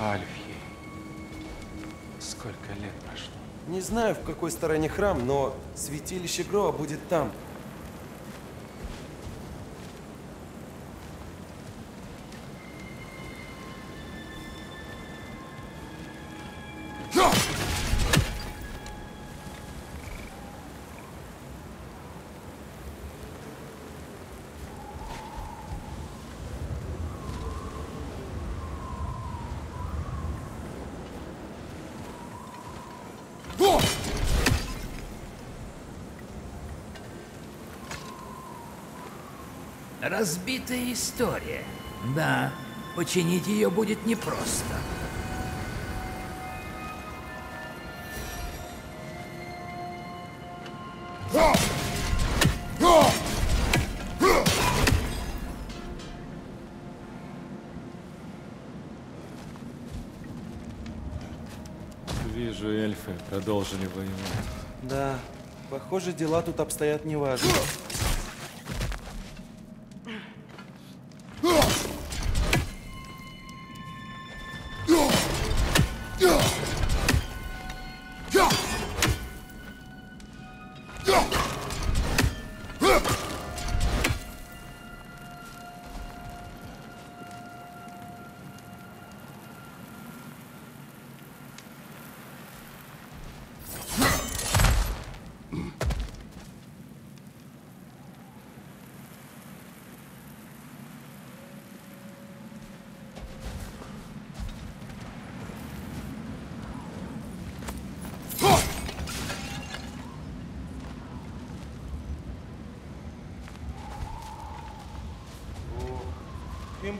Альфьей. Сколько лет прошло? Не знаю, в какой стороне храм, но святилище Гроа будет там. Разбитая история. Да, починить ее будет непросто. Вижу, эльфы продолжили воевать. Да, похоже, дела тут обстоят неважно.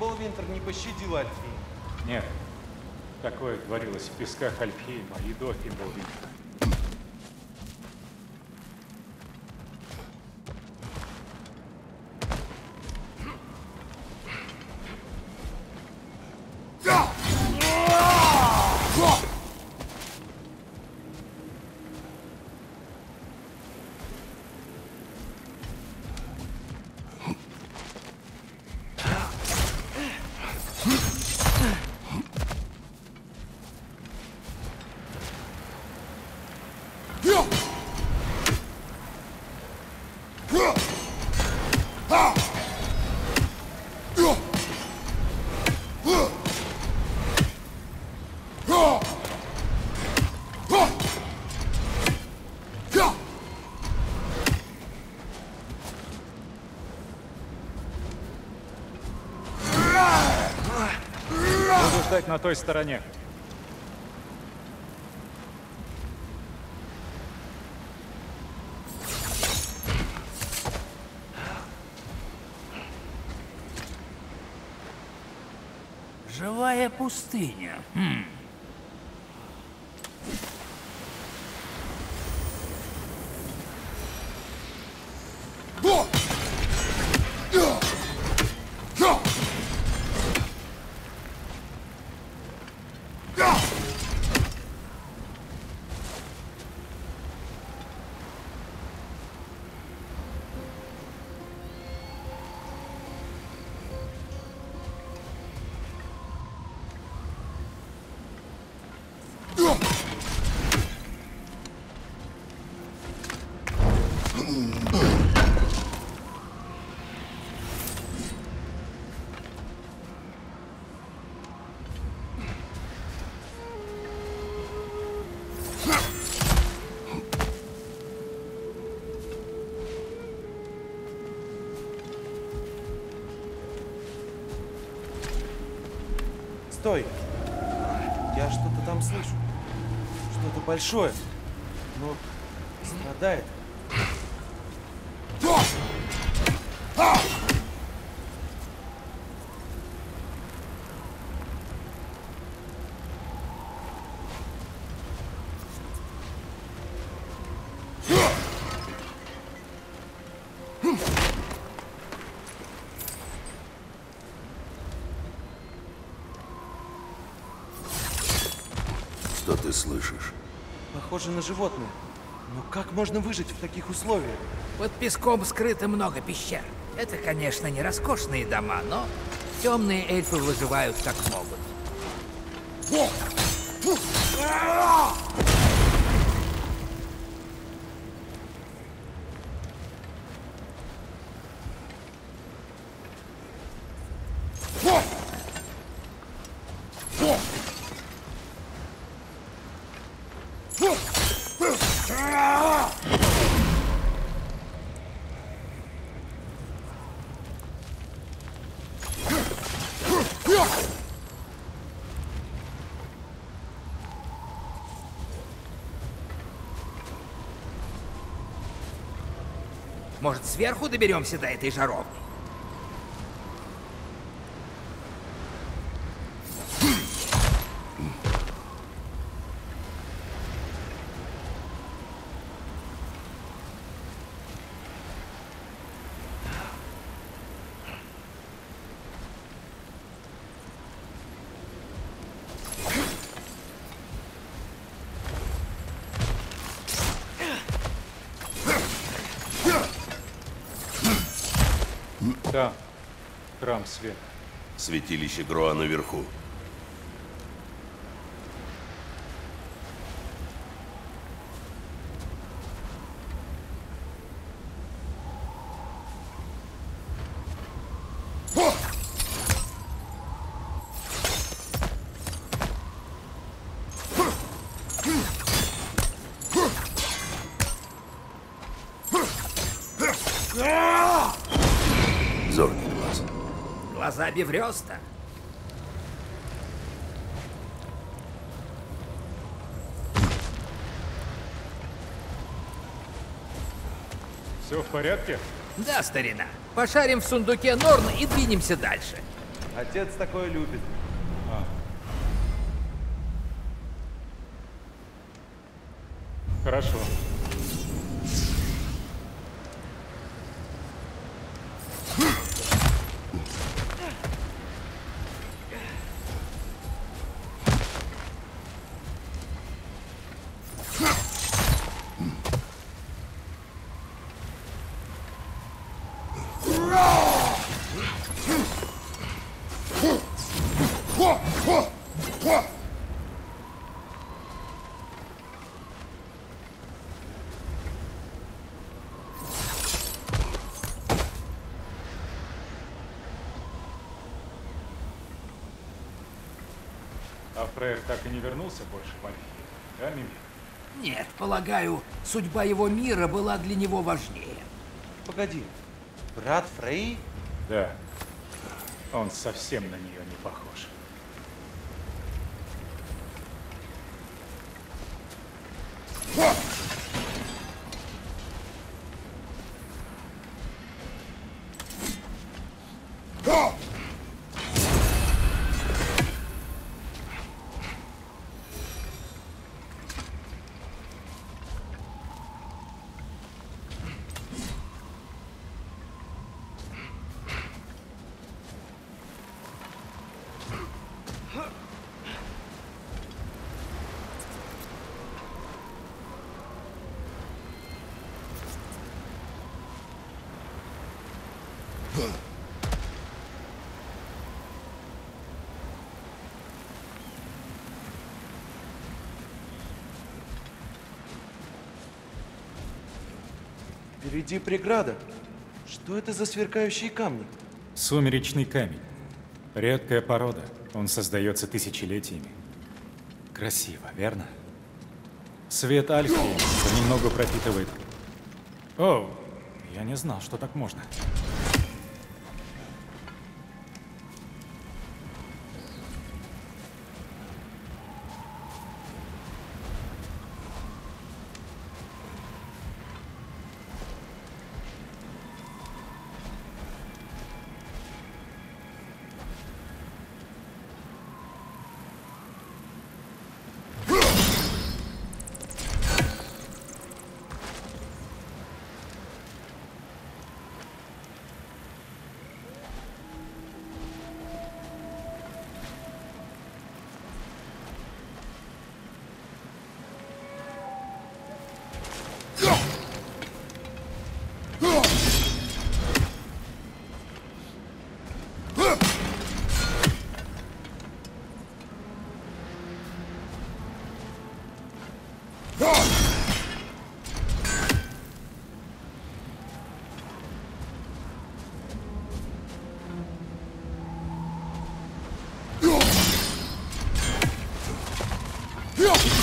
Фимблвинтер не пощадил Альфии. Нет. Такое творилось в песках Альфхейма и до. Ждать на той стороне. Живая пустыня. Стой! Я что-то там слышу. Что-то большое. Слышишь? Похоже на животное. Но как можно выжить в таких условиях? Под песком скрыто много пещер. Это, конечно, не роскошные дома, но темные эльфы выживают как могут. Может, сверху доберемся до этой жаровни? Там. Храм света. Святилище Гроа наверху. Глаза Беврёста. Все в порядке? Да, старина. Пошарим в сундуке Норна и двинемся дальше. Отец такое любит. Хорошо. А Фрейр так и не вернулся больше в Альфию, да, Мими? Нет, полагаю, судьба его мира была для него важнее. Погоди. Брат Фрей? Да. Он совсем на нее не похож. Впереди преграда. Что это за сверкающие камни? Сумеречный камень. Редкая порода. Он создается тысячелетиями. Красиво, верно? Свет Альфии понемногу пропитывает... О, я не знал, что так можно. Yeah.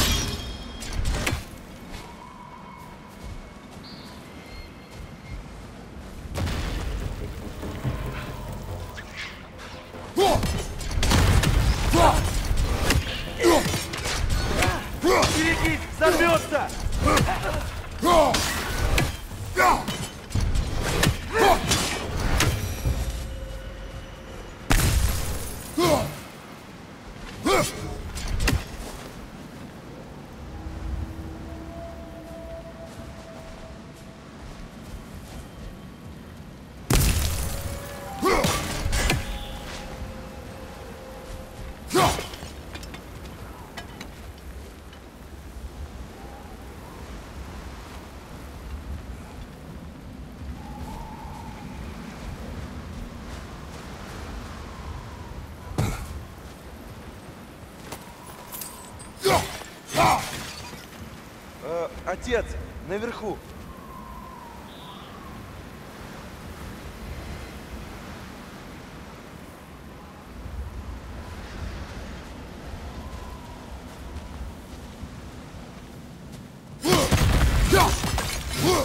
Отец, наверху.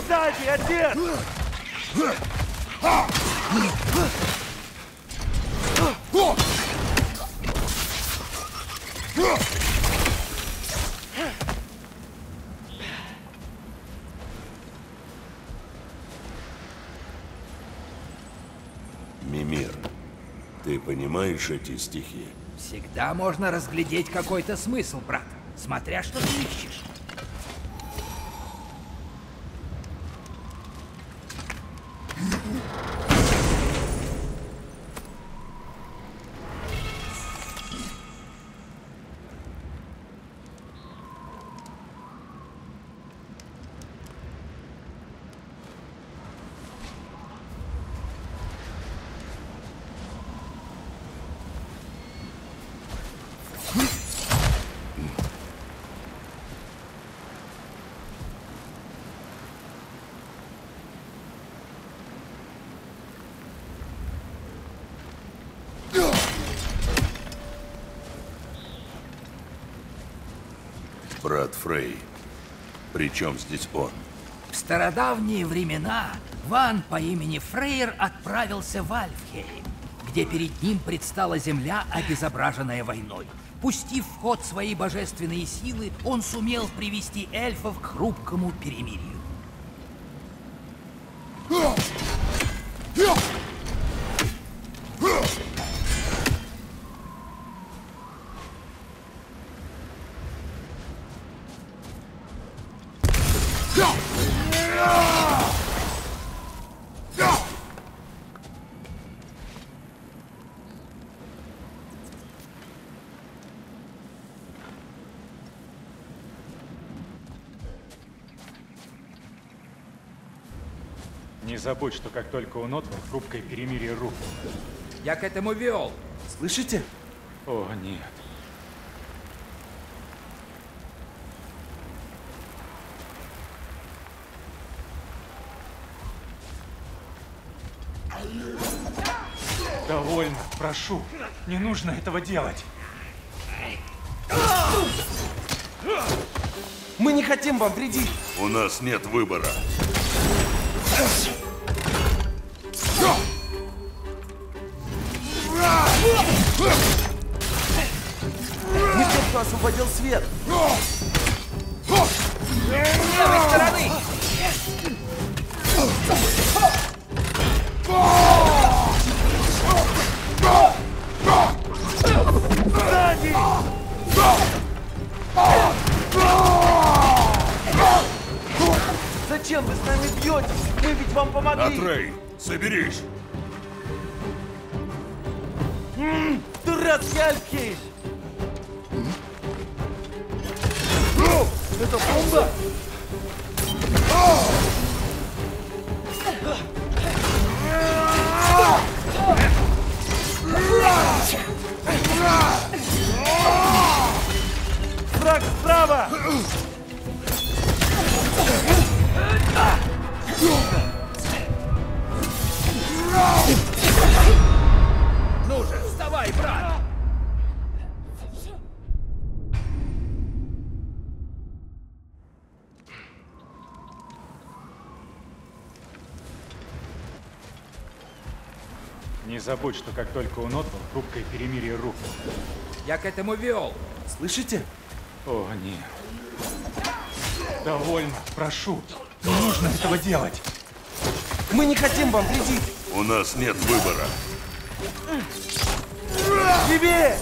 Сзади, отец! Мимир, ты понимаешь эти стихи? Всегда можно разглядеть какой-то смысл, брат. Смотря что ты ищешь. Брат Фрей. Причем здесь он? В стародавние времена Ван по имени Фрейр отправился в Альфхейм, где перед ним предстала земля, обезображенная войной. Пустив в ход свои божественные силы, он сумел привести эльфов к хрупкому перемирию. Забудь, что как только он отвал, хрупкое перемирие рухнуло. Я к этому вел. Слышите? О, нет. Довольно, прошу. Не нужно этого делать. Мы не хотим вам вредить. У нас нет выбора. Мы те, кто освободил свет. Зачем вы с нами бьетесь? Мы ведь вам помогли. Атрей, соберись. Дурацкий Альфхейм! Это бомба? Враг справа! Ну же, вставай, брат! Забудь, что как только он отвал, хрупкое перемирие рухнуло. Я к этому вел. Слышите? О, нет. Довольно, прошу. Не нужно этого делать. Мы не хотим вам вредить. У нас нет выбора. Левее!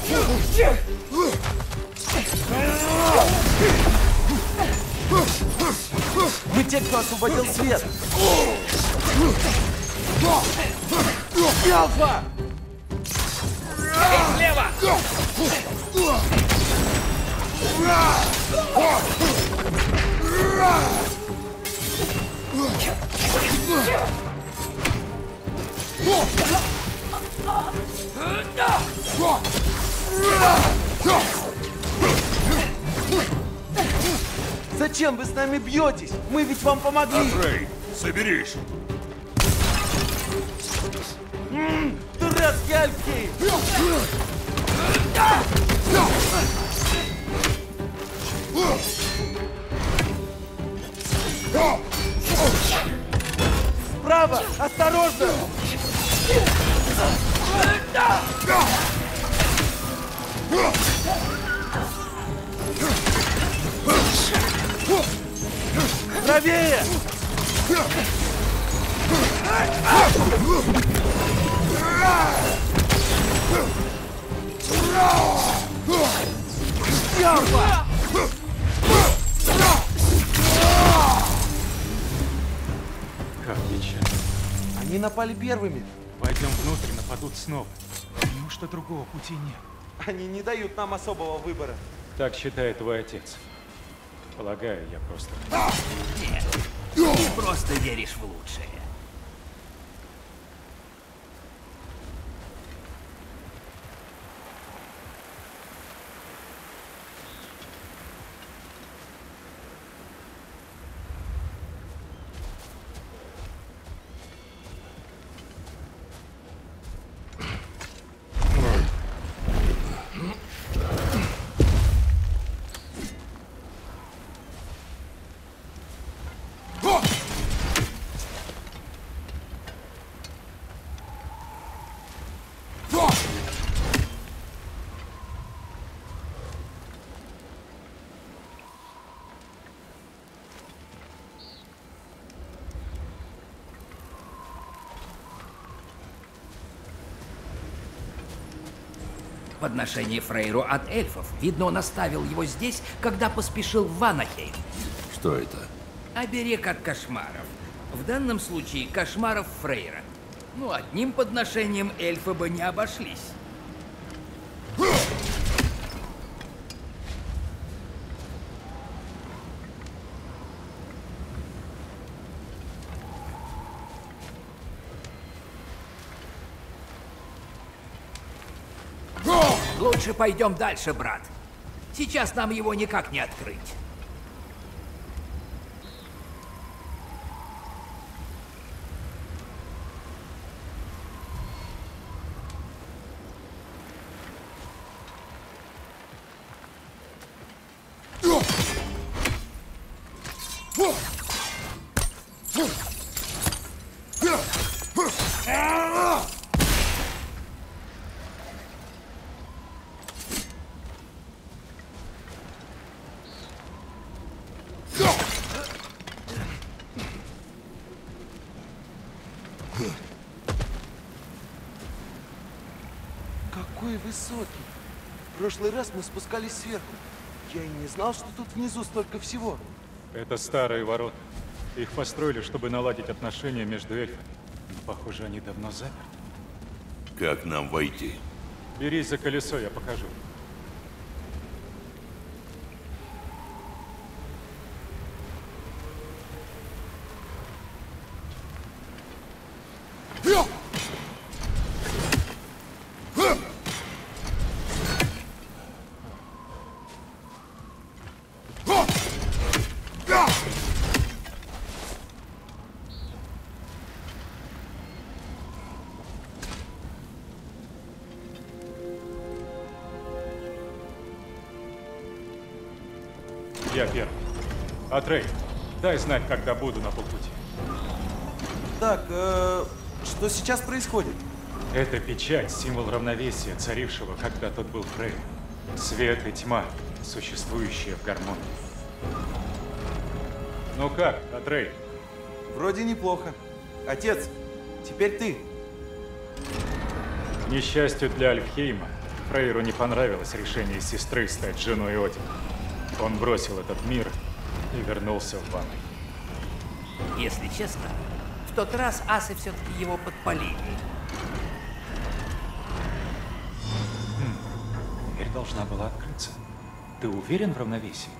Мы те, кто освободил свет. Алфа! Эй, слева! Зачем вы с нами бьетесь? Мы ведь вам помогли! Андрей, соберись! Дурацкий Альфхейм! Справа! Осторожно! Правее! Как печально. Они напали первыми. Пойдем внутрь, нападут снова. Неужто другого пути нет? Они не дают нам особого выбора. Так считает твой отец. Полагаю, я просто... Нет, ты просто веришь в лучшее. Подношение Фрейру от эльфов. Видно, он оставил его здесь, когда поспешил в Ванахейм. Что это? Оберег от кошмаров. В данном случае кошмаров Фрейра. Ну, одним подношением эльфы бы не обошлись. Лучше пойдем дальше, брат. Сейчас нам его никак не открыть. Какой высокий! В прошлый раз мы спускались сверху. Я и не знал, что тут внизу столько всего. Это старые ворота. Их построили, чтобы наладить отношения между эльфами. Но, похоже, они давно заперты. Как нам войти? Берись за колесо, я покажу. Атрей, дай знать, когда буду на полпути. Так, э, что сейчас происходит? Это печать, символ равновесия, царившего, когда тот был Фрей. Свет и тьма, существующие в гармонии. Ну как, Атрей? Вроде неплохо. Отец, теперь ты. К несчастью для Альфхейма, Фрейру не понравилось решение сестры стать женой Одина. Он бросил этот мир и вернулся в ванной. Если честно, в тот раз асы все-таки его подпалили. Дверь должна была открыться. Ты уверен в равновесии?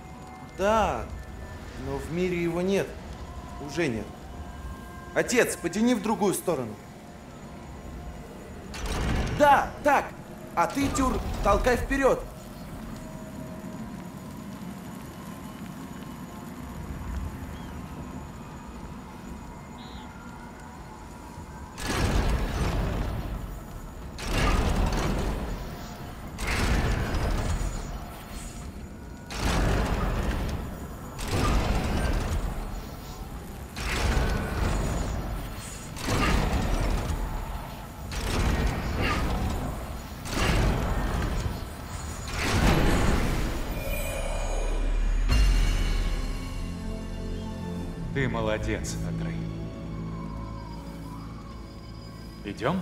Да, но в мире его нет. Уже нет. Отец, потяни в другую сторону. Да, так. А ты, Тюр, толкай вперед. Молодец, Атрей. Идем?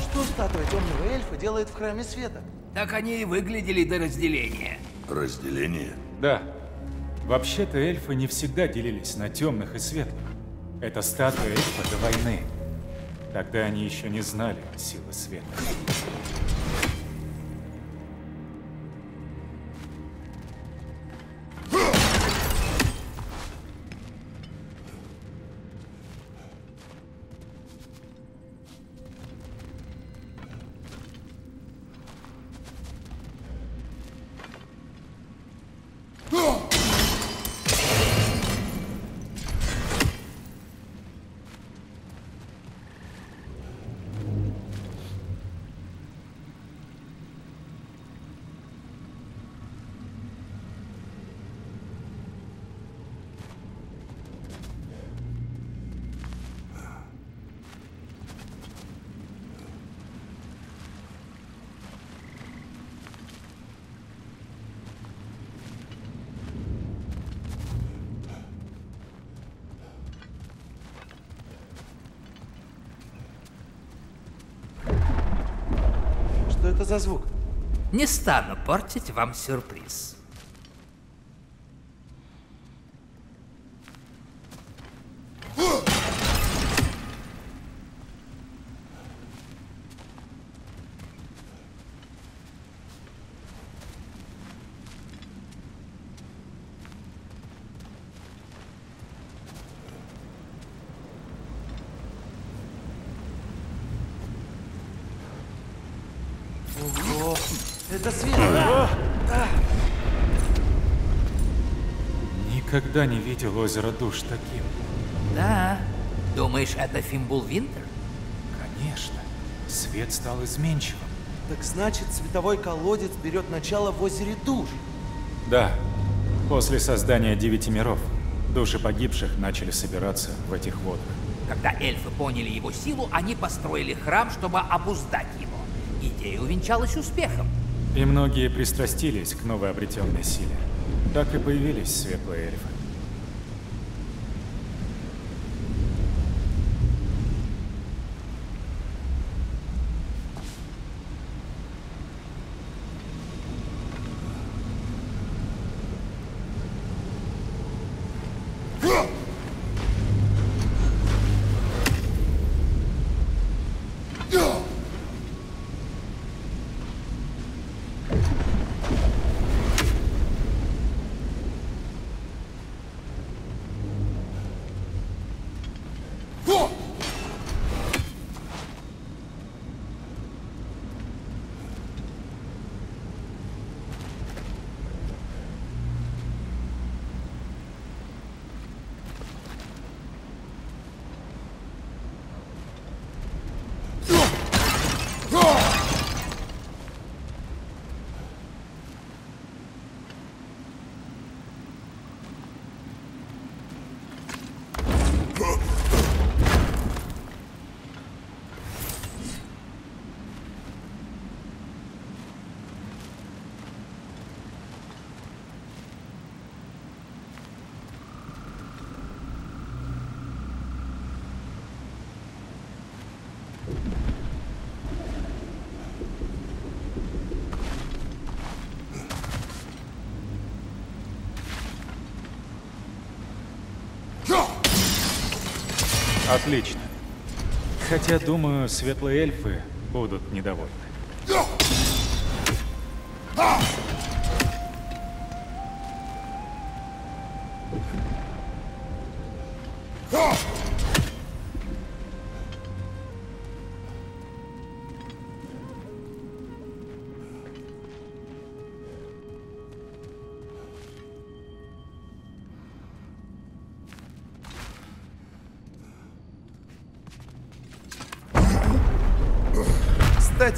Что статуя темного эльфа делает в храме света? Так они и выглядели до разделения. Разделение? Да. Вообще-то эльфы не всегда делились на темных и светлых. Это статуя эльфа до войны. Тогда они еще не знали силы света. Это за звук? Не стану портить вам сюрприз. Ого! Это свет! Никогда не видел озеро душ таким. Да. Думаешь, это Фимбул Винтер? Конечно. Свет стал изменчивым. Так значит, световой колодец берет начало в озере Душ. Да. После создания девяти миров души погибших начали собираться в этих водах. Когда эльфы поняли его силу, они построили храм, чтобы обуздать его. Идея увенчалась успехом. И многие пристрастились к новой обретенной силе. Так и появились светлые эльфы. Отлично. Хотя, думаю, светлые эльфы будут недовольны. Кстати,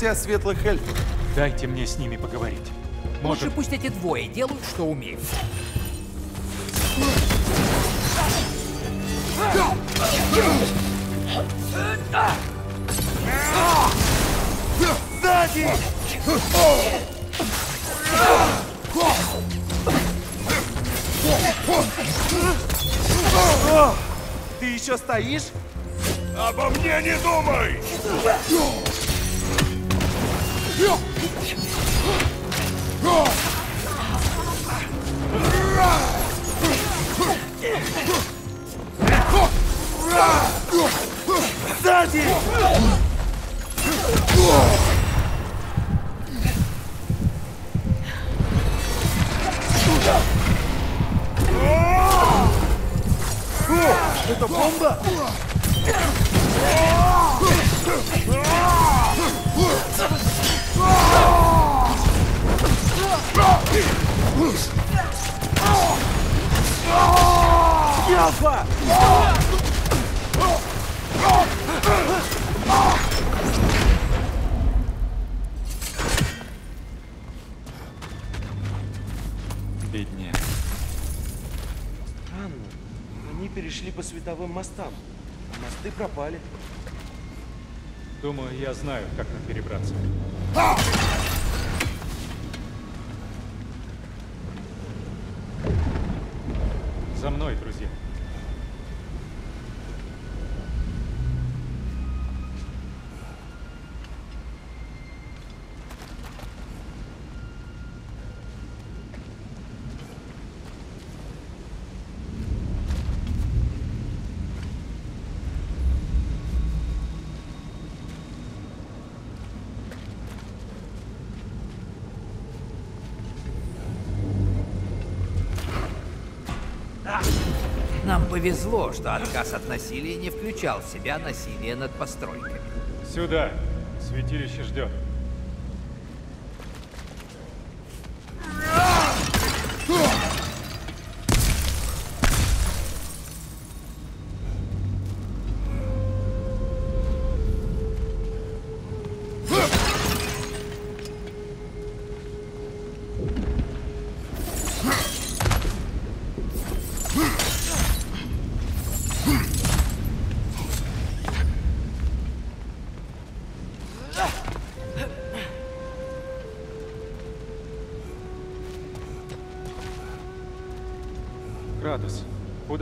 о светлых эльфах. Дайте мне с ними поговорить. Лучше Может, пусть эти двое делают, что умеют. Сзади! Ты еще стоишь? Обо мне не думай! Ялфа! Бедняк. Странно. Они перешли по световым мостам. а Мосты пропали. Думаю, я знаю, как нам перебраться. За мной, друзья. Нам повезло, что отказ от насилия не включал в себя насилие над постройками. Сюда. Святилище ждет.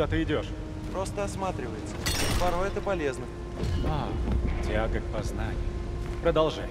Куда ты идешь? Просто осматривается. Порой это полезно. А, тяга к познанию. Продолжай.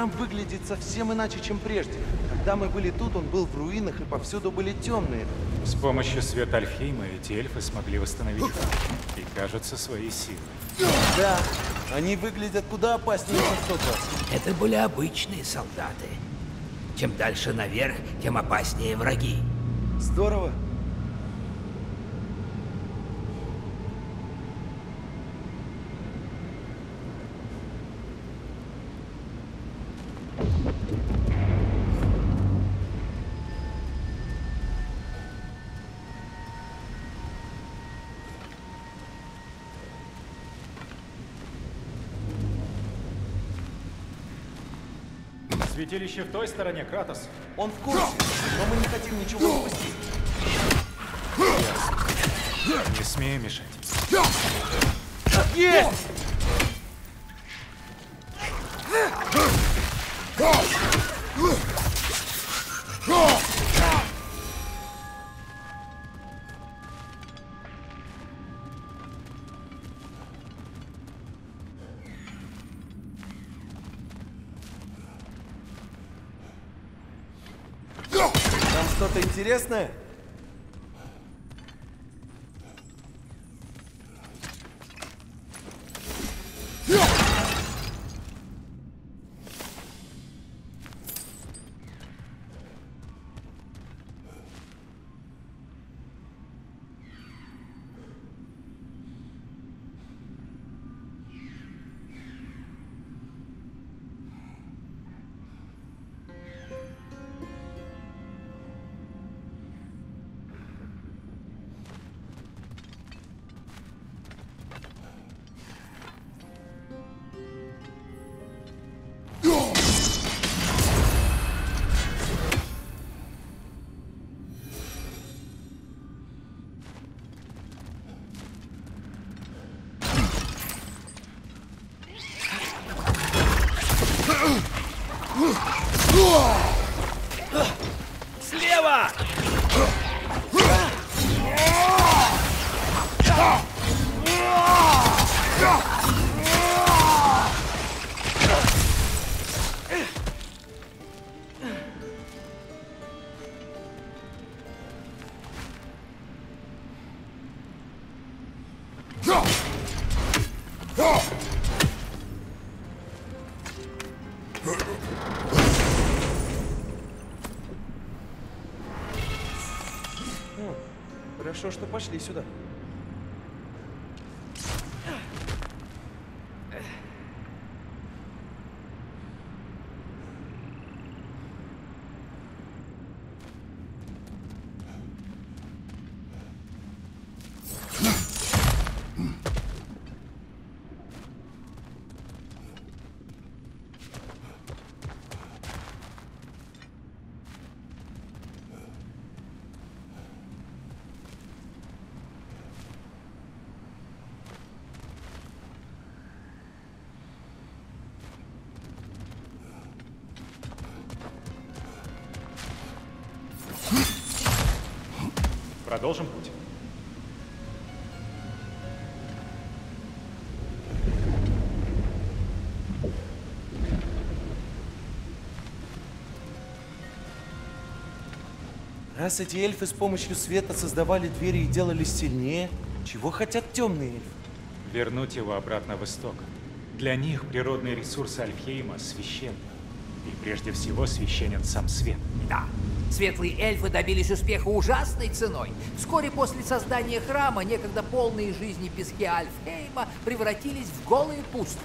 Храм выглядит совсем иначе, чем прежде. Когда мы были тут, он был в руинах, и повсюду были темные. С помощью света Альфхейма эти эльфы смогли восстановить храм и, кажется, свои силы. Да, они выглядят куда опаснее, чем в тот раз. Это были обычные солдаты. Чем дальше наверх, тем опаснее враги. Здорово. Святилище в той стороне, Кратос. Он в курсе, но мы не хотим ничего упустить. Не смею мешать. Есть! Интересное? Хорошо, что пошли сюда. Продолжим путь. Раз эти эльфы с помощью света создавали двери и делались сильнее, чего хотят темные эльфы? Вернуть его обратно в исток. Для них природные ресурсы Альфхейма священны. И прежде всего священен сам свет. Да, светлые эльфы добились успеха ужасной ценой. Вскоре после создания храма некогда полные жизни пески Альфхейма превратились в голые пустоши.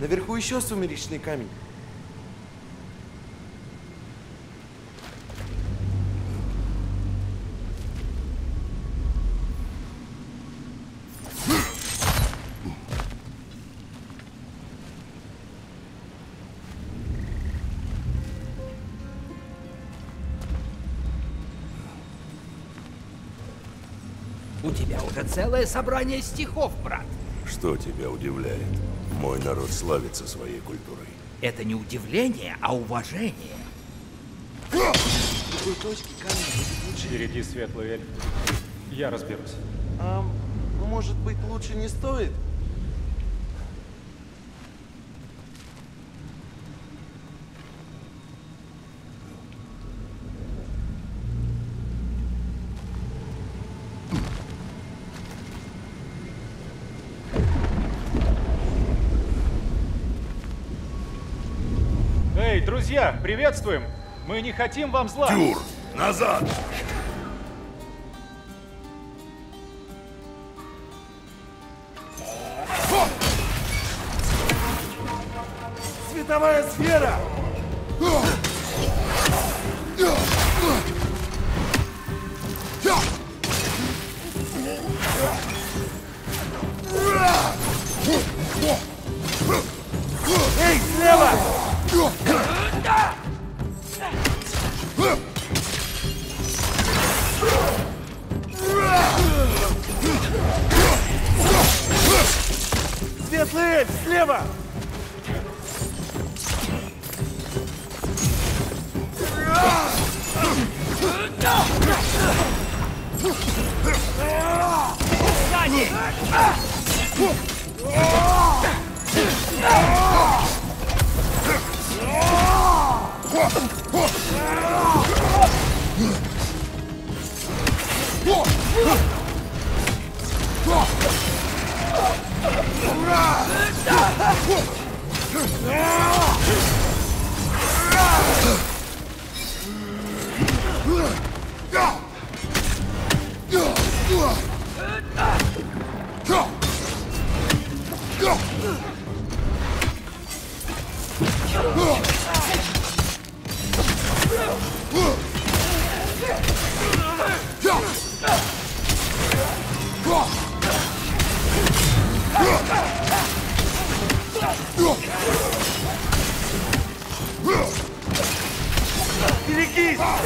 Наверху еще сумеречный камень. Уже целое собрание стихов, брат. Что тебя удивляет? Мой народ славится своей культурой. Это не удивление, а уважение. Камень лучше. Впереди светлый эльф. Я разберусь. А, может быть, лучше не стоит? Эй, друзья, приветствуем! Мы не хотим вам зла. Тюр, назад! Световая сфера! Берегись!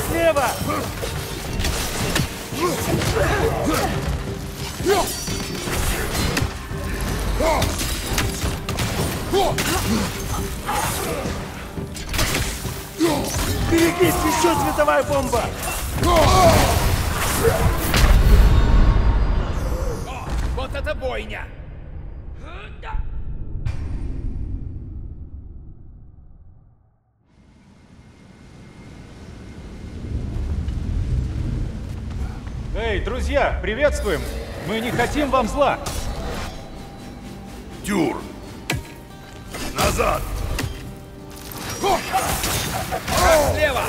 Слева! Берегись, еще световая бомба! Вот это бойня! Друзья, приветствуем! Мы не хотим вам зла! Тюр! Назад! Слева!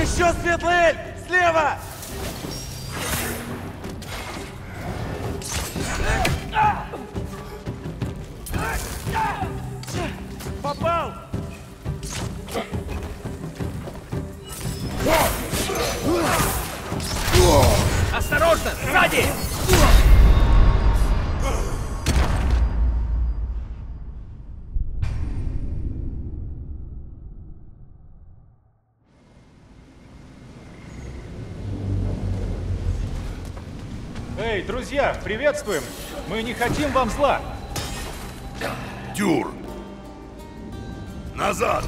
Еще светлый эльф! Слева! Попал! Осторожно! Сзади! Эй, друзья, приветствуем! Мы не хотим вам зла! Тюр! Назад!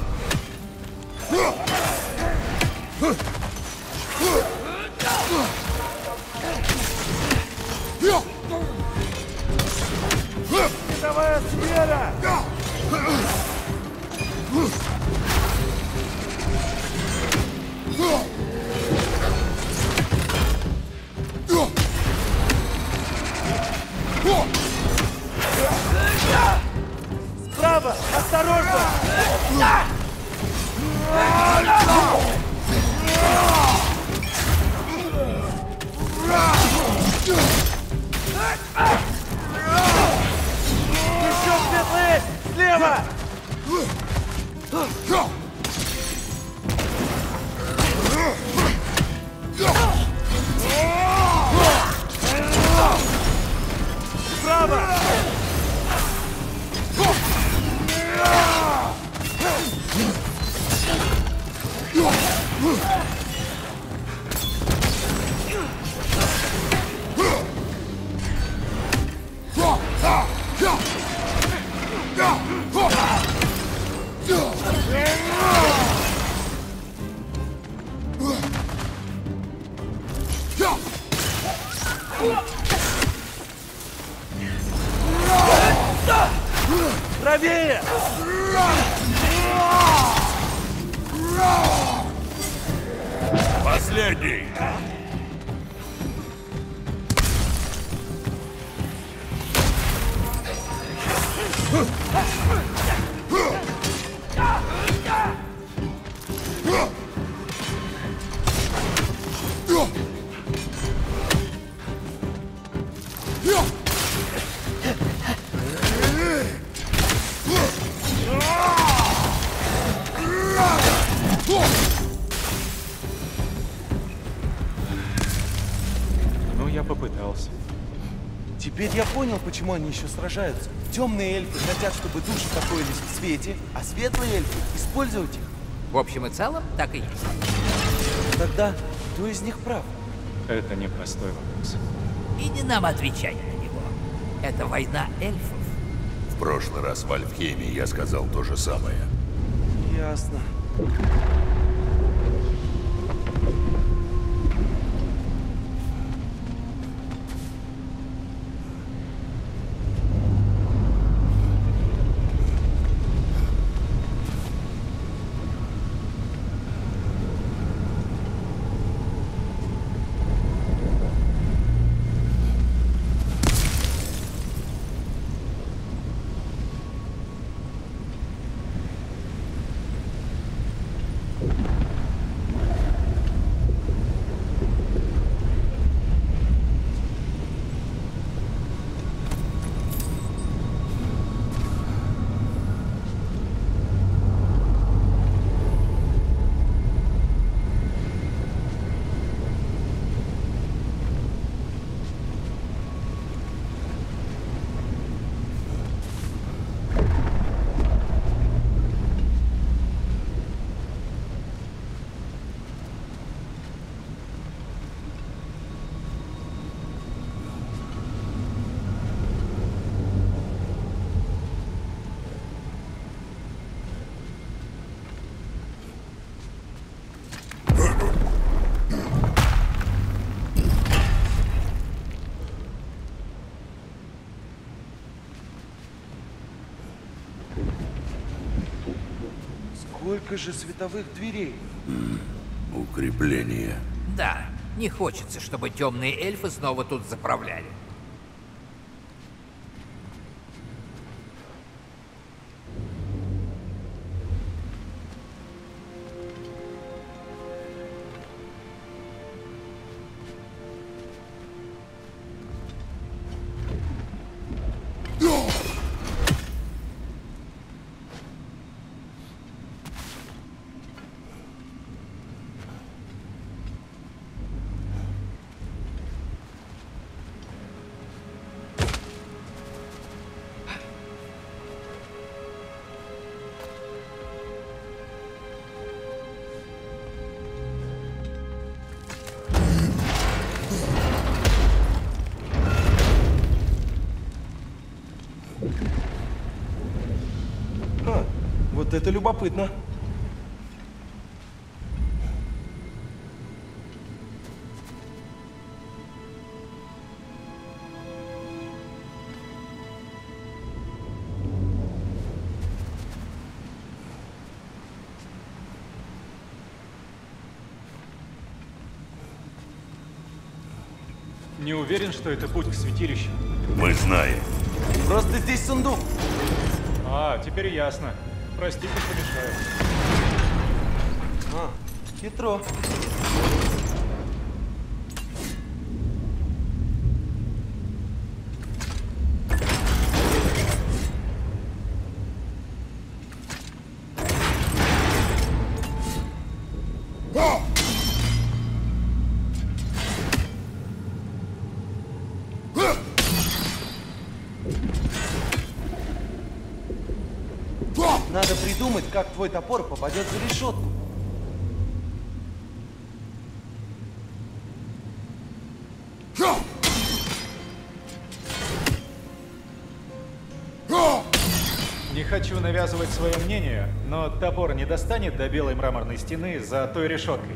Световая сфера! Справа! Осторожно! Еще светлый! Слева! Почему они еще сражаются. Темные эльфы хотят, чтобы души покоились в свете, а светлые эльфы использовать их. В общем и целом, так и есть. Тогда кто из них прав? Это непростой вопрос. И не нам отвечать на него. Это война эльфов. В прошлый раз в Альфхейме я сказал то же самое. Ясно. Сколько же световых дверей? Укрепление. Да, не хочется, чтобы темные эльфы снова тут заправляли. Это любопытно. Не уверен, что это путь к святилищу. Мы знаем. Просто здесь сундук. А, теперь ясно. Простите, что мешаю. А, хитро. Как твой топор попадет за решетку. Не хочу навязывать свое мнение, но топор не достанет до белой мраморной стены за той решеткой.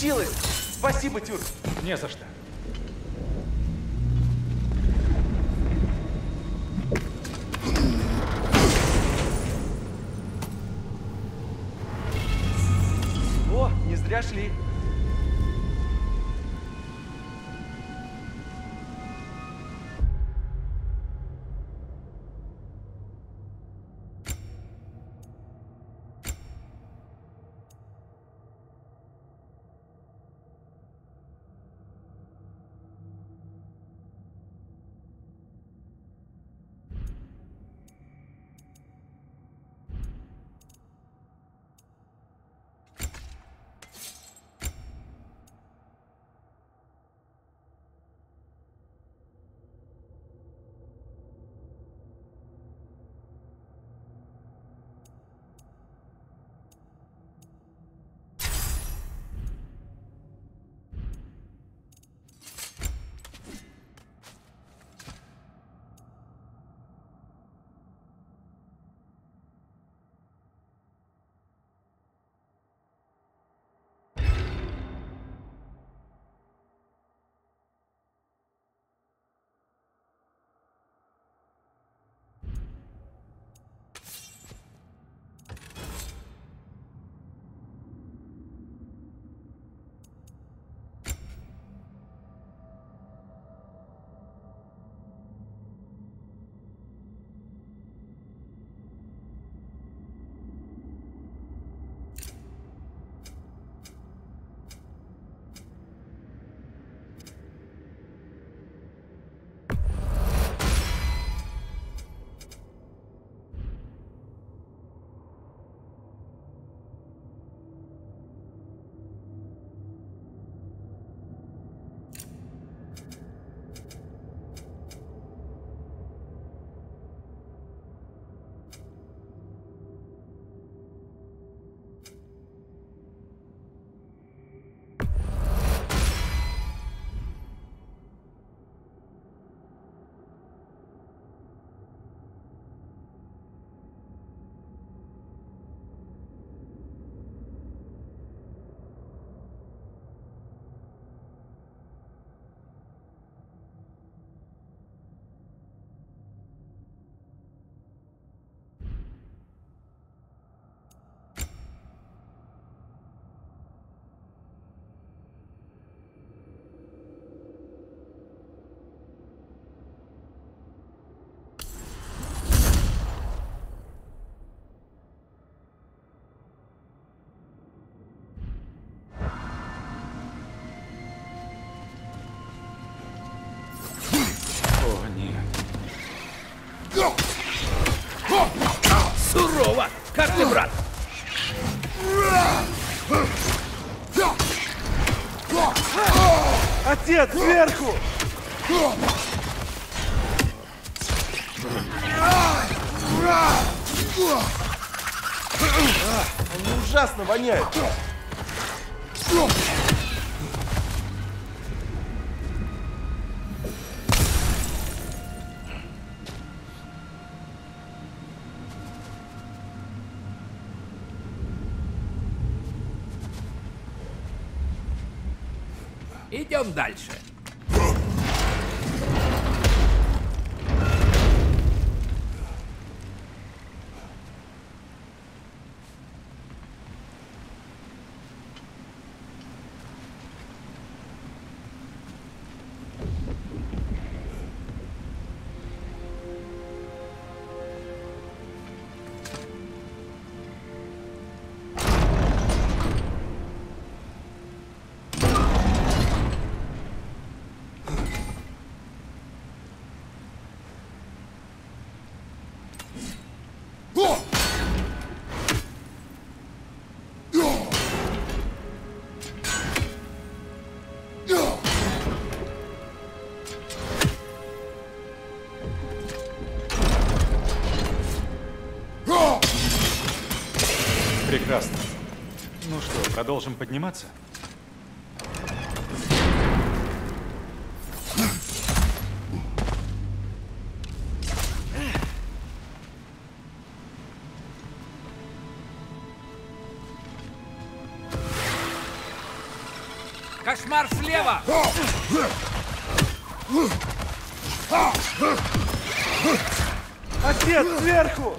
Получилось! Спасибо, Тюр. Не за что. Отец, сверху! Они ужасно воняют. Идем дальше. Продолжим подниматься? Кошмар слева! Отец, сверху!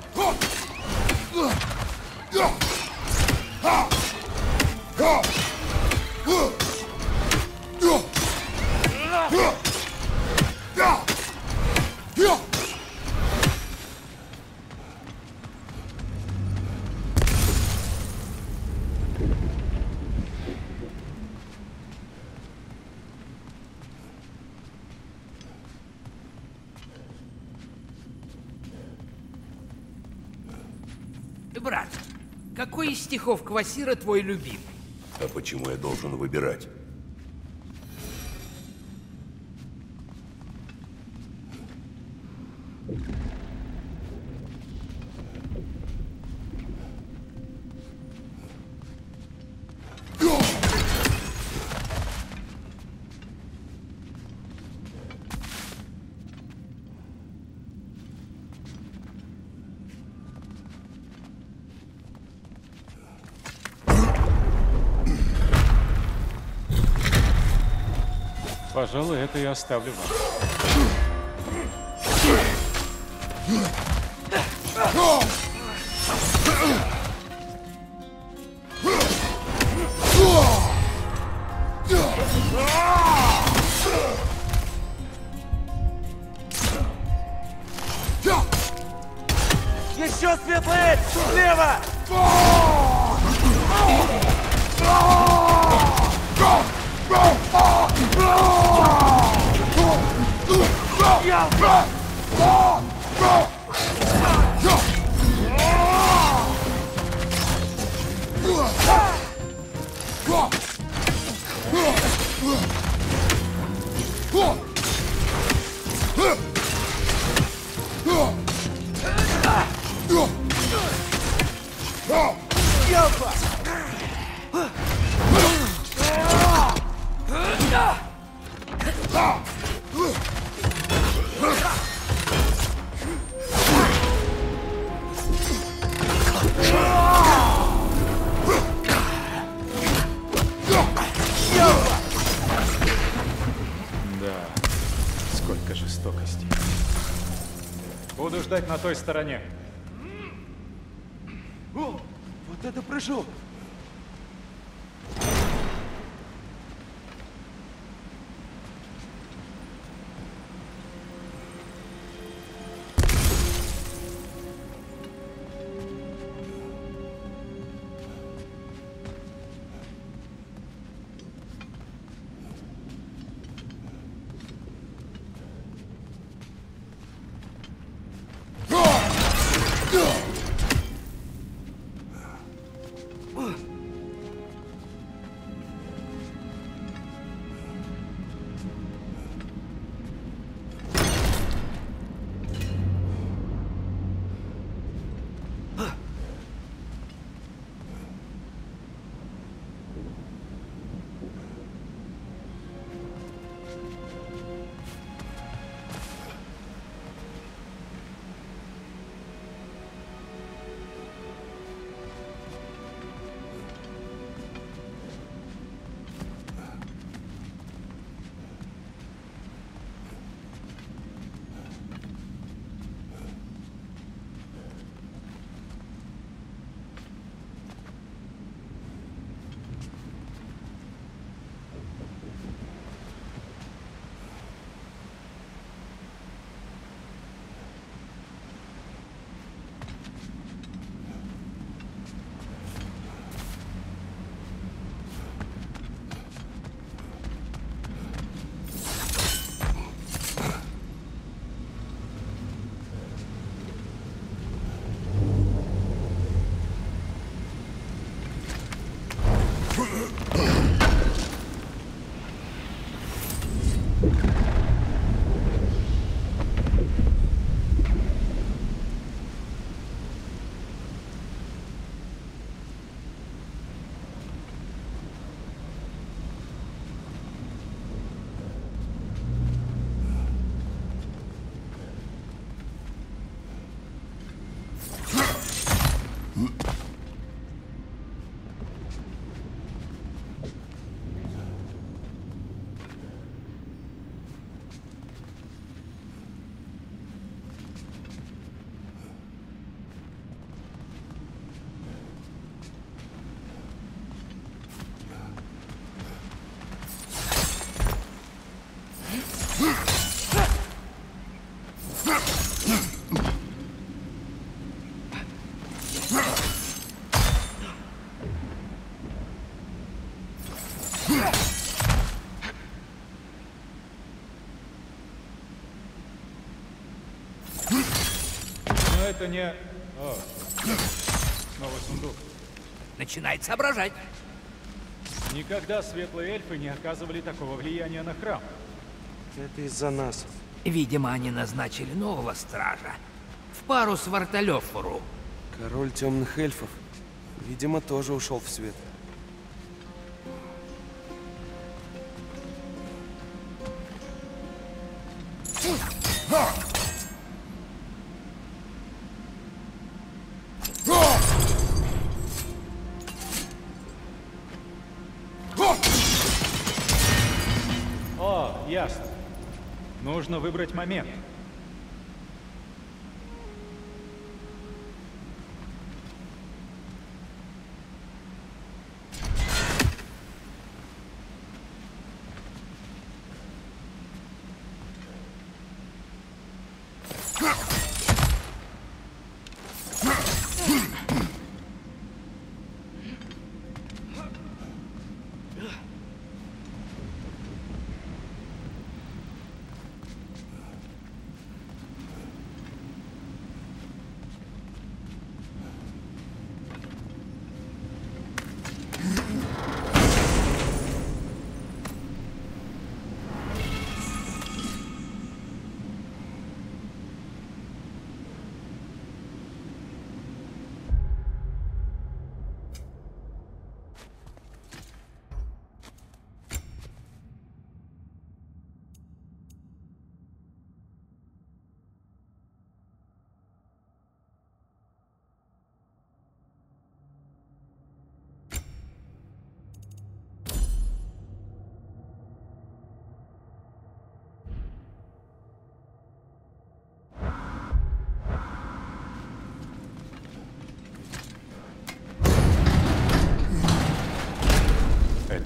Стихов Квасира твой любимый? А почему я должен выбирать? Пожалуй, это я оставлю вам. Стороне. Это не... О, снова сундук. Начинает соображать. Никогда светлые эльфы не оказывали такого влияния на храм. Это из-за нас. Видимо, они назначили нового стража. В пару с Варталёфору. Король темных эльфов. Видимо, тоже ушел в свет. Выбрать момент.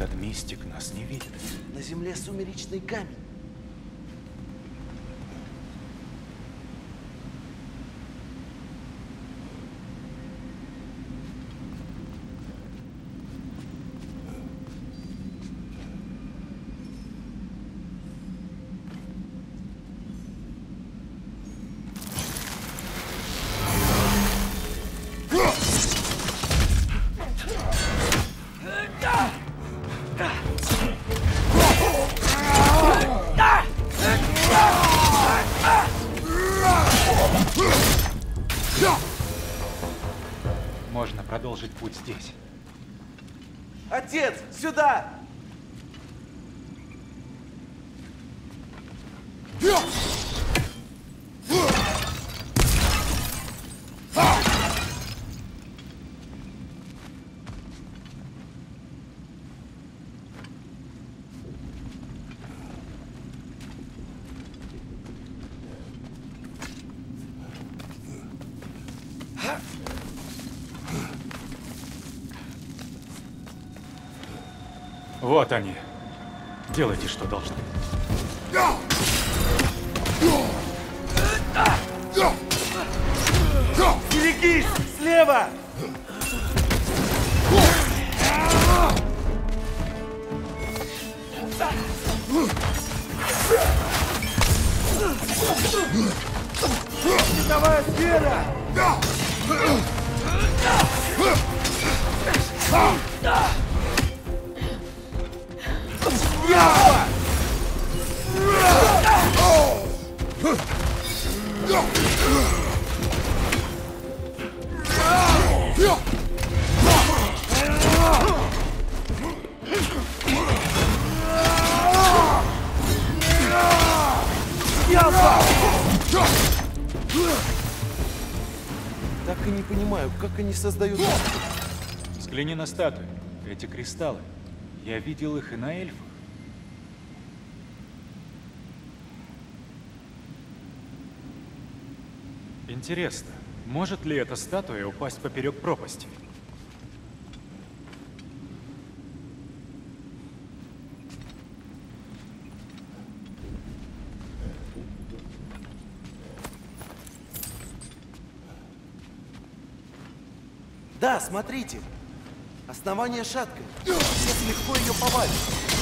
Этот мистик нас не видит. На земле сумеречный камень. Вот они. Делайте, что должны. Берегись! Слева! Так и не понимаю, как они создают... Взгляни на статуи. Эти кристаллы. Я видел их и на эльфах. Интересно, может ли эта статуя упасть поперек пропасти? Да, смотрите. Основание шаткое. Всех легко ее повалит.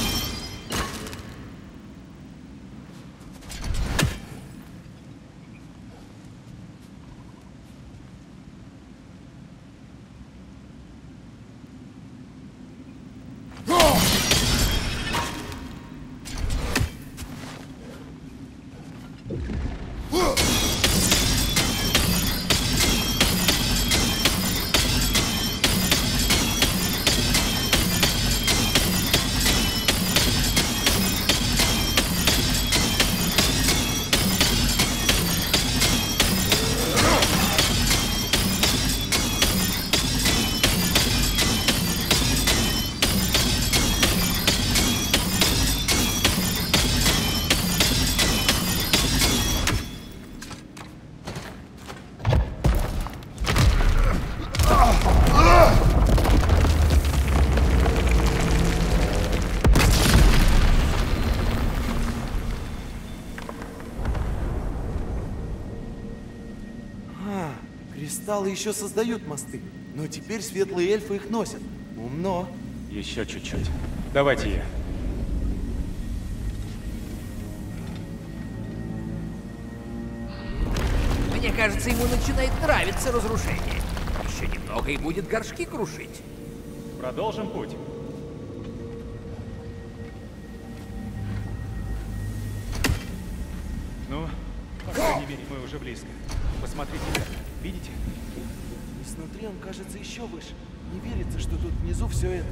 Кристаллы еще создают мосты. Но теперь светлые эльфы их носят. Умно. Еще чуть-чуть. Давайте я. Мне кажется, ему начинает нравиться разрушение. Еще немного и будет горшки крушить. Продолжим путь. Ну, по крайней мере, мы уже близко. Посмотрите. Видите? Снутри он кажется еще выше. Не верится, что тут внизу все это.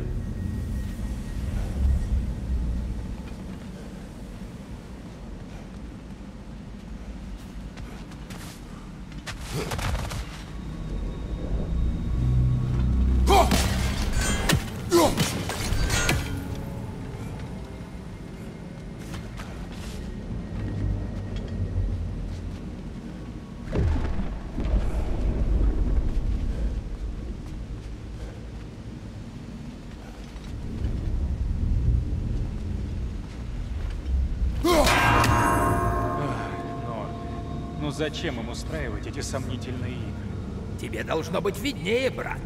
Зачем им устраивать эти сомнительные игры? Тебе должно быть виднее, брат.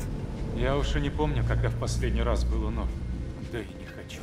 Я уж и не помню, когда в последний раз был у ног. Да и не хочу.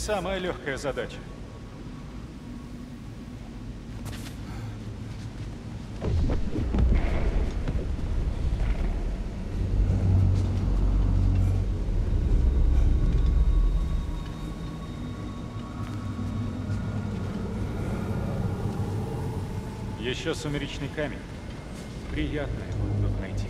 Самая легкая задача. Еще сумеречный камень. Приятно его найти.